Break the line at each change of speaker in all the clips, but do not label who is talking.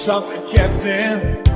Something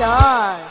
Star.